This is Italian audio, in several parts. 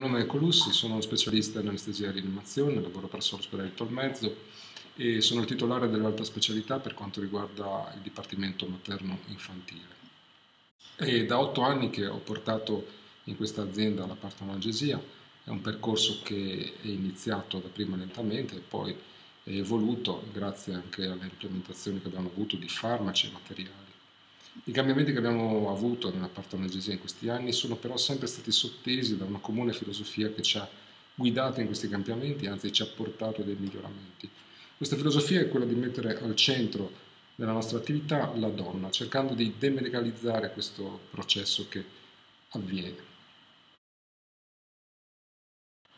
Il nome è Colussi, sono specialista in anestesia e rianimazione, lavoro presso l'ospedale Tolmezzo e sono il titolare dell'alta specialità per quanto riguarda il dipartimento materno-infantile. È da otto anni che ho portato in questa azienda la partonalgesia, è un percorso che è iniziato dapprima lentamente e poi è evoluto grazie anche alle implementazioni che abbiamo avuto di farmaci e materiali. I cambiamenti che abbiamo avuto nella partonegesia in questi anni sono però sempre stati sottesi da una comune filosofia che ci ha guidato in questi cambiamenti, anzi ci ha portato dei miglioramenti. Questa filosofia è quella di mettere al centro della nostra attività la donna, cercando di demedicalizzare questo processo che avviene.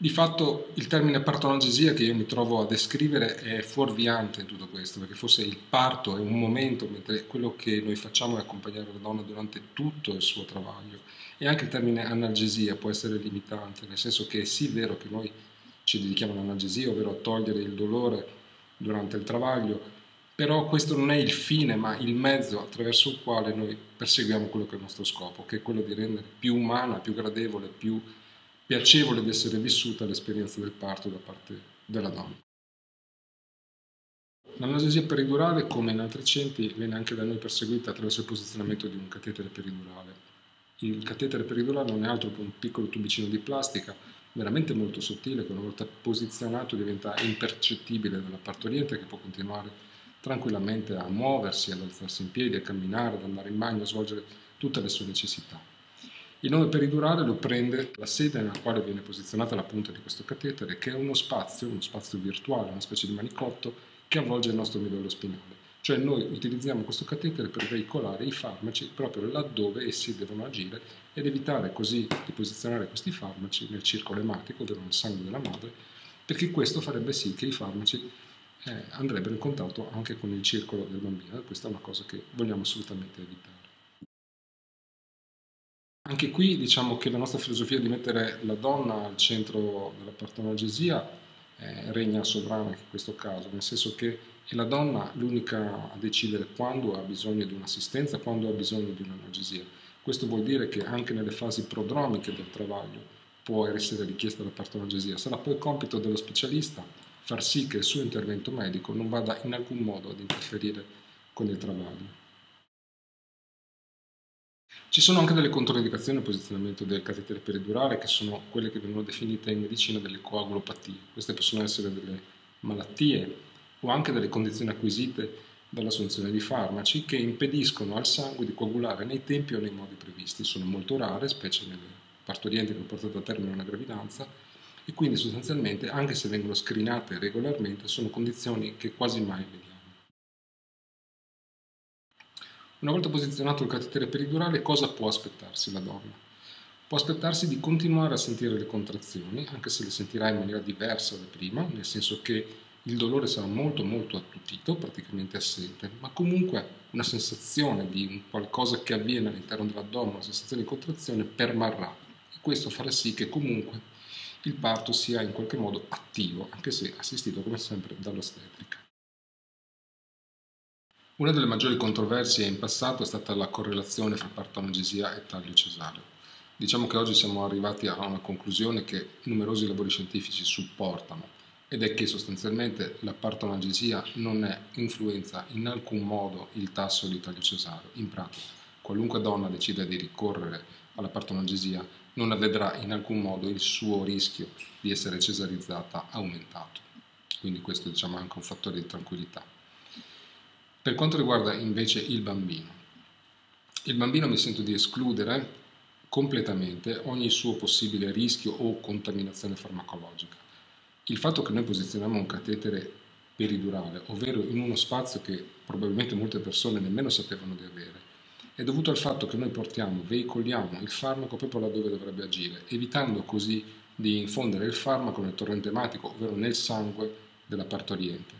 Di fatto il termine partonalgesia che io mi trovo a descrivere è fuorviante in tutto questo, perché forse il parto è un momento, mentre quello che noi facciamo è accompagnare la donna durante tutto il suo travaglio. E anche il termine analgesia può essere limitante, nel senso che è sì vero che noi ci dedichiamo all'analgesia, ovvero a togliere il dolore durante il travaglio, però questo non è il fine, ma il mezzo attraverso il quale noi perseguiamo quello che è il nostro scopo, che è quello di rendere più umana, più gradevole, più piacevole di essere vissuta l'esperienza del parto da parte della donna. L'analgesia peridurale, come in altri centri, viene anche da noi perseguita attraverso il posizionamento di un catetere peridurale. Il catetere peridurale non è altro che un piccolo tubicino di plastica veramente molto sottile che una volta posizionato diventa impercettibile dalla partoriente che può continuare tranquillamente a muoversi, ad alzarsi in piedi, a camminare, ad andare in bagno, a svolgere tutte le sue necessità. Il nome peridurale lo prende la sede nella quale viene posizionata la punta di questo catetere, che è uno spazio, uno spazio virtuale, una specie di manicotto che avvolge il nostro midollo spinale. Cioè noi utilizziamo questo catetere per veicolare i farmaci proprio laddove essi devono agire ed evitare così di posizionare questi farmaci nel circolo ematico, ovvero nel sangue della madre, perché questo farebbe sì che i farmaci eh, andrebbero in contatto anche con il circolo del bambino e questa è una cosa che vogliamo assolutamente evitare. Anche qui diciamo che la nostra filosofia di mettere la donna al centro della partenognesia eh, regna sovrana anche in questo caso, nel senso che è la donna l'unica a decidere quando ha bisogno di un'assistenza, quando ha bisogno di un'analgesia. Questo vuol dire che anche nelle fasi prodromiche del travaglio può essere richiesta la partenognesia. Sarà poi compito dello specialista far sì che il suo intervento medico non vada in alcun modo ad interferire con il travaglio. Ci sono anche delle controindicazioni al posizionamento del catetere peridurale che sono quelle che vengono definite in medicina delle coagulopatie. Queste possono essere delle malattie o anche delle condizioni acquisite dall'assunzione di farmaci che impediscono al sangue di coagulare nei tempi o nei modi previsti. Sono molto rare, specie nelle partorienti che hanno portato a termine una gravidanza e quindi sostanzialmente, anche se vengono screenate regolarmente, sono condizioni che quasi mai vediamo. Una volta posizionato il catetere peridurale, cosa può aspettarsi la donna? Può aspettarsi di continuare a sentire le contrazioni, anche se le sentirà in maniera diversa da prima, nel senso che il dolore sarà molto molto attutito, praticamente assente, ma comunque una sensazione di qualcosa che avviene all'interno dell'addome, una sensazione di contrazione permarrà e questo farà sì che comunque il parto sia in qualche modo attivo, anche se assistito come sempre dall'ostetrica. Una delle maggiori controversie in passato è stata la correlazione fra partonogesia e taglio cesareo. Diciamo che oggi siamo arrivati a una conclusione che numerosi lavori scientifici supportano ed è che sostanzialmente la partonogesia non è influenza in alcun modo il tasso di taglio cesareo. In pratica, qualunque donna decida di ricorrere alla partonogesia non vedrà in alcun modo il suo rischio di essere cesarizzata aumentato. Quindi questo diciamo, è anche un fattore di tranquillità. Per quanto riguarda invece il bambino, il bambino mi sento di escludere completamente ogni suo possibile rischio o contaminazione farmacologica. Il fatto che noi posizioniamo un catetere peridurale, ovvero in uno spazio che probabilmente molte persone nemmeno sapevano di avere, è dovuto al fatto che noi portiamo, veicoliamo il farmaco proprio laddove dovrebbe agire, evitando così di infondere il farmaco nel torrente ematico, ovvero nel sangue della partoriente.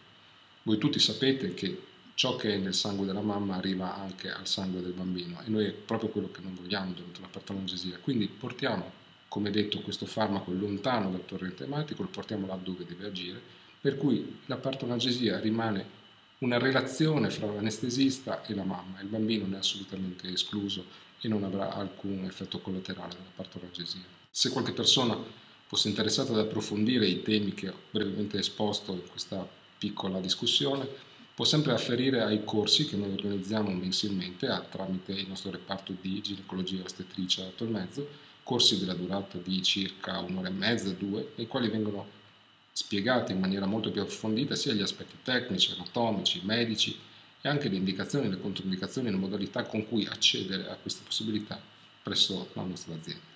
Voi tutti sapete che ciò che è nel sangue della mamma arriva anche al sangue del bambino e noi è proprio quello che non vogliamo durante la partongesia. Quindi portiamo, come detto, questo farmaco lontano dal torrente ematico, lo portiamo là dove deve agire, per cui la partongesia rimane una relazione fra l'anestesista e la mamma. Il bambino non è assolutamente escluso e non avrà alcun effetto collaterale della partongesia. Se qualche persona fosse interessato ad approfondire i temi che ho brevemente esposto in questa piccola discussione, può sempre afferire ai corsi che noi organizziamo mensilmente a, tramite il nostro reparto di ginecologia ostetricia 8 e mezzo, corsi della durata di circa un'ora e mezza, due, nei quali vengono spiegati in maniera molto più approfondita sia gli aspetti tecnici, anatomici, medici e anche le indicazioni, le controindicazioni e le modalità con cui accedere a queste possibilità presso la nostra azienda.